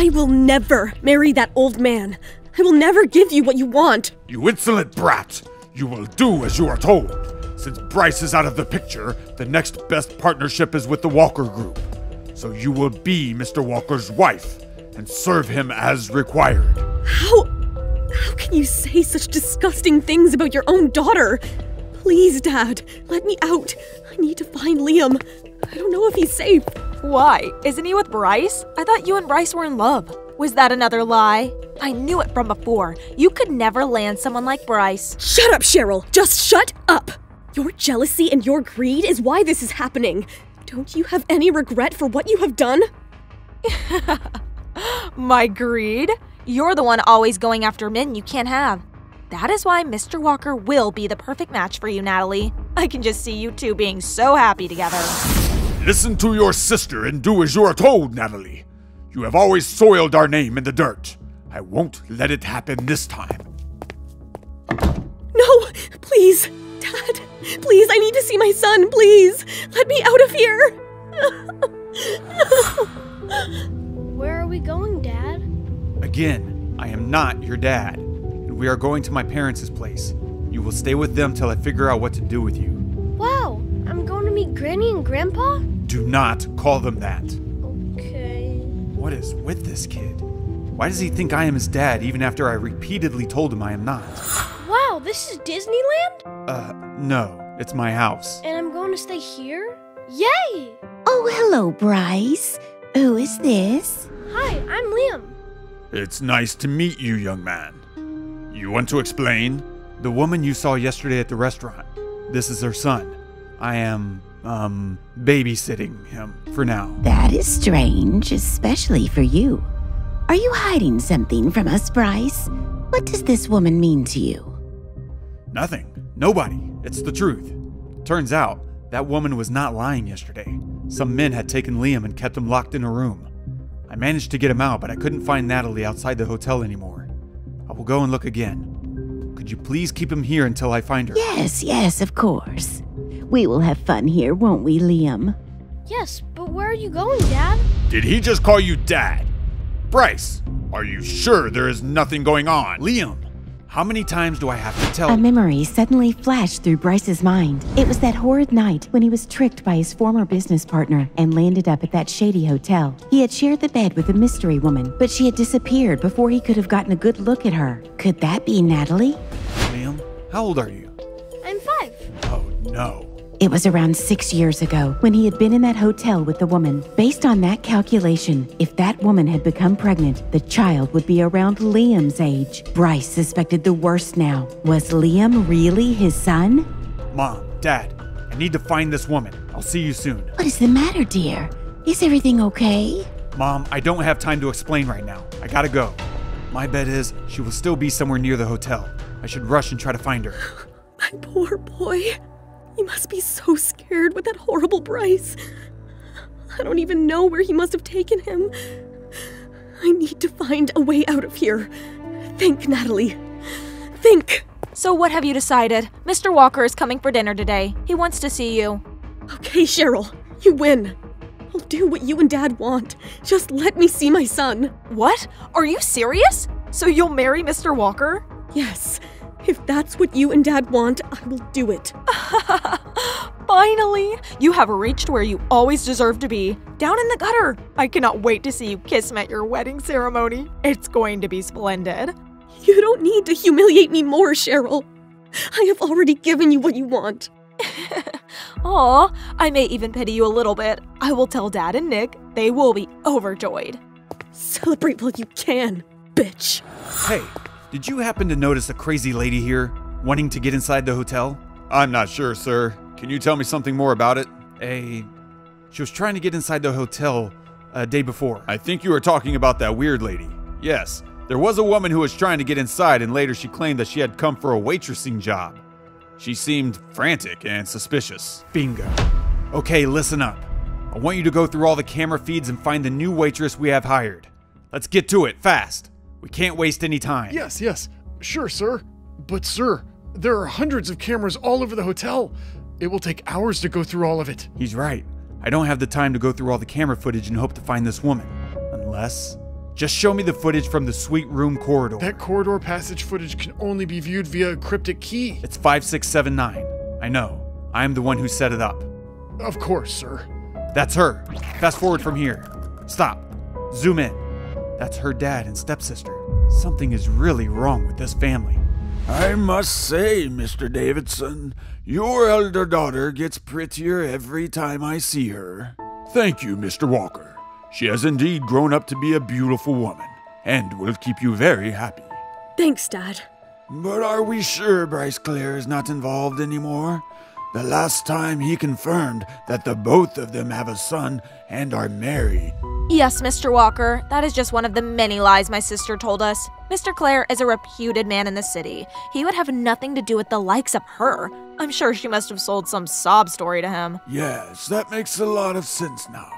I will never marry that old man. I will never give you what you want. You insolent brat! You will do as you are told. Since Bryce is out of the picture, the next best partnership is with the Walker Group. So you will be Mr. Walker's wife and serve him as required. How. How can you say such disgusting things about your own daughter? Please, Dad, let me out. I need to find Liam. I don't know if he's safe. Why? Isn't he with Bryce? I thought you and Bryce were in love. Was that another lie? I knew it from before. You could never land someone like Bryce. Shut up, Sheryl. Just shut up. Your jealousy and your greed is why this is happening. Don't you have any regret for what you have done? My greed? You're the one always going after men you can't have. That is why Mr. Walker will be the perfect match for you, Natalie. I can just see you two being so happy together. Listen to your sister and do as you are told, Natalie. You have always soiled our name in the dirt. I won't let it happen this time. No, please. Dad, please, I need to see my son, please. Let me out of here. Where are we going, Dad? Again, I am not your dad, and we are going to my parents' place. You will stay with them till I figure out what to do with you. Wow, I'm going to meet Granny and Grandpa? Do not call them that. Okay. What is with this kid? Why does he think I am his dad even after I repeatedly told him I am not? Wow, this is Disneyland? Uh, no, it's my house. And I'm going to stay here? Yay! Oh, hello, Bryce. Who is this? Hi, I'm Liam. It's nice to meet you, young man. You want to explain? The woman you saw yesterday at the restaurant. This is her son. I am, um, babysitting him for now. That is strange, especially for you. Are you hiding something from us, Bryce? What does this woman mean to you? Nothing. Nobody. It's the truth. Turns out, that woman was not lying yesterday. Some men had taken Liam and kept him locked in a room. I managed to get him out, but I couldn't find Natalie outside the hotel anymore. I will go and look again. Could you please keep him here until I find her? Yes, yes, of course. We will have fun here, won't we, Liam? Yes, but where are you going, Dad? Did he just call you dad? Bryce, are you sure there is nothing going on? Liam, how many times do I have to tell you? A memory suddenly flashed through Bryce's mind. It was that horrid night when he was tricked by his former business partner and landed up at that shady hotel. He had shared the bed with a mystery woman, but she had disappeared before he could have gotten a good look at her. Could that be Natalie? Liam, how old are you? I'm five. Oh no. It was around six years ago when he had been in that hotel with the woman. Based on that calculation, if that woman had become pregnant, the child would be around Liam's age. Bryce suspected the worst now. Was Liam really his son? Mom, Dad, I need to find this woman. I'll see you soon. What is the matter, dear? Is everything okay? Mom, I don't have time to explain right now. I gotta go. My bet is she will still be somewhere near the hotel. I should rush and try to find her. My poor boy. He must be so scared with that horrible Bryce. I don't even know where he must have taken him. I need to find a way out of here. Think, Natalie. Think. So, what have you decided? Mr. Walker is coming for dinner today. He wants to see you. Okay, Sheryl, you win. I'll do what you and Dad want. Just let me see my son. What? Are you serious? So, you'll marry Mr. Walker? Yes, if that's what you and Dad want, I will do it. Finally! You have reached where you always deserve to be down in the gutter. I cannot wait to see you kiss him at your wedding ceremony. It's going to be splendid. You don't need to humiliate me more, Sheryl. I have already given you what you want. Aw, I may even pity you a little bit. I will tell Dad and Nick. They will be overjoyed. Celebrate while you can, bitch. Hey, did you happen to notice a crazy lady here wanting to get inside the hotel? I'm not sure, sir. Can you tell me something more about it? A. She was trying to get inside the hotel a day before. I think you were talking about that weird lady. Yes, there was a woman who was trying to get inside, and later she claimed that she had come for a waitressing job. She seemed frantic and suspicious. Bingo. Okay, listen up. I want you to go through all the camera feeds and find the new waitress we have hired. Let's get to it fast. We can't waste any time. Yes, yes. Sure, sir. But, sir, there are hundreds of cameras all over the hotel. It will take hours to go through all of it. He's right. I don't have the time to go through all the camera footage and hope to find this woman. Unless. Just show me the footage from the suite room corridor. That corridor passage footage can only be viewed via a cryptic key. It's 5679. I know. I am the one who set it up. Of course, sir. That's her. Fast forward from here. Stop. Zoom in. That's her dad and stepsister. Something is really wrong with this family. I must say, Mr. Davidson, your elder daughter gets prettier every time I see her. Thank you, Mr. Walker. She has indeed grown up to be a beautiful woman, and will keep you very happy. Thanks, Dad. But are we sure Bryce Clare is not involved anymore? The last time he confirmed that the both of them have a son and are married. Yes, Mr. Walker, that is just one of the many lies my sister told us. Mr. Clare is a reputed man in the city. He would have nothing to do with the likes of her. I'm sure she must have sold some sob story to him. Yes, that makes a lot of sense now.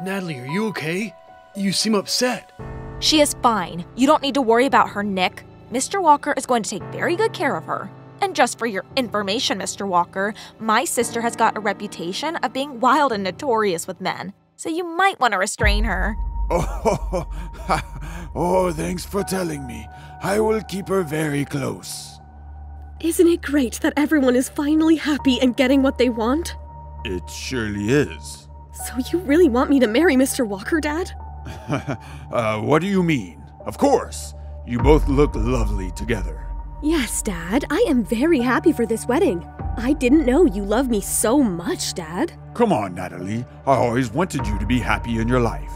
Natalie, are you okay? You seem upset. She is fine. You don't need to worry about her, Nick. Mr. Walker is going to take very good care of her. And just for your information, Mr. Walker, my sister has got a reputation of being wild and notorious with men, so you might want to restrain her. Oh, oh, thanks for telling me. I will keep her very close. Isn't it great that everyone is finally happy and getting what they want? It surely is. So you really want me to marry Mr. Walker, Dad? uh, what do you mean? Of course. You both look lovely together. Yes, Dad. I am very happy for this wedding. I didn't know you love me so much, Dad. Come on, Natalie. I always wanted you to be happy in your life.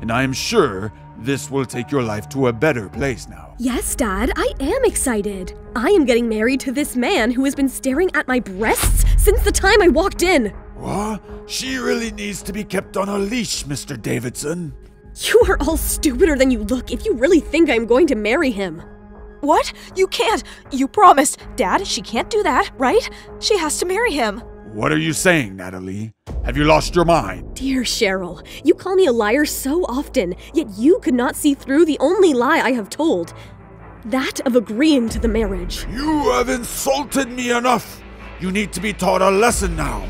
And I am sure this will take your life to a better place now. Yes, Dad, I am excited. I am getting married to this man who has been staring at my breasts since the time I walked in. What? She really needs to be kept on a leash, Mr. Davidson. You are all stupider than you look if you really think I'm going to marry him. What? You can't. You promised. Dad, she can't do that, right? She has to marry him. What are you saying, Natalie? Have you lost your mind? Dear Sheryl, you call me a liar so often, yet you could not see through the only lie I have told that of agreeing to the marriage. You have insulted me enough. You need to be taught a lesson now.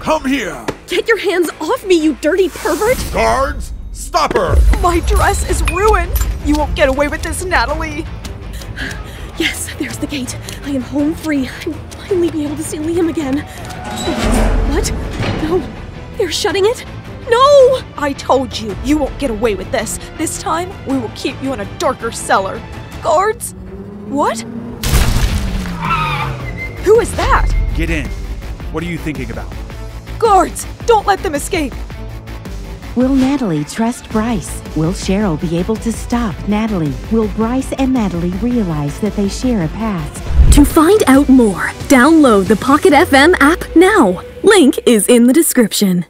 Come here. Get your hands off me, you dirty pervert! Guards, stop her. My dress is ruined. You won't get away with this, Natalie. Yes, there's the gate. I am home free. I will finally be able to see Liam again. What? No, they're shutting it? No! I told you, you won't get away with this. This time, we will keep you in a darker cellar. Guards? What? Who is that? Get in. What are you thinking about? Guards! Don't let them escape! Will Natalie trust Bryce? Will Sheryl be able to stop Natalie? Will Bryce and Natalie realize that they share a past? To find out more, download the Pocket FM app now. Link is in the description.